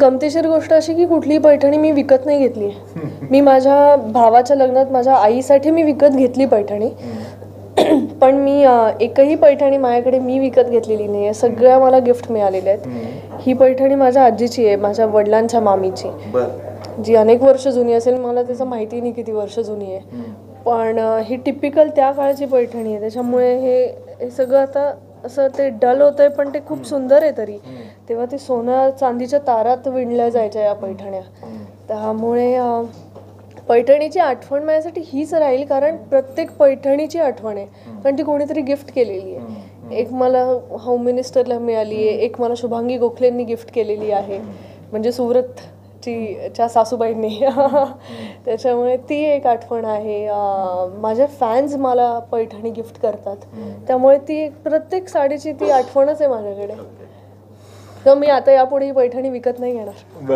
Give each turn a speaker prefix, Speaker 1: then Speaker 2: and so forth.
Speaker 1: गमतीशीर गोष्ट अशी की कुठलीही पैठणी मी विकत नाही घेतली मी माझ्या भावाच्या लग्नात माझ्या आईसाठी मी विकत घेतली पैठणी. पण मी एकही पैठणी माझ्याकडे मी विकत घेतलेली नाही आहे सगळ्या मला गिफ्ट मिळालेल्या आहेत. ही पैठणी माझ्या आजीची आहे माझ्या वडिलांच्या मामीची. जी अनेक वर्ष जुनी असेल मला त्याचं माहिती नाही किती वर्ष जुनी आहे. पण ही टिपिकल त्या काळाची पैठणी आहे. त्याच्यामुळे हे हे सगळं आता असं ते डल होत आहे पण ते खूप सुंदर आहे तरी. तेव्हा ते सोनं चांदीच्या तारात विणल्या जायच्या या पैठण्या. त्यामुळे पैठणीची आठवण माझ्यासाठी हीच राहील कारण प्रत्येक पैठणीची आठवण आहे. कारण ती कोणीतरी गिफ्ट केलेली आहे. एक मला होम मिनिस्टरला मिळाली आहे. एक मला शुभांगी गोखलेंनी गिफ्ट केलेली आहे. म्हणजे सुरतची च्या सासूबाईंनी. त्याच्यामुळे ती एक आठवण आहे. अं, माझे फॅन्स मला पैठणी गिफ्ट करतात. त्यामुळे ती एक- प्रत्येक साडीची ती आठवणच आहे माझ्याकडे. तर मी आता यापुढे ही पैठणी विकत नाही घेणार.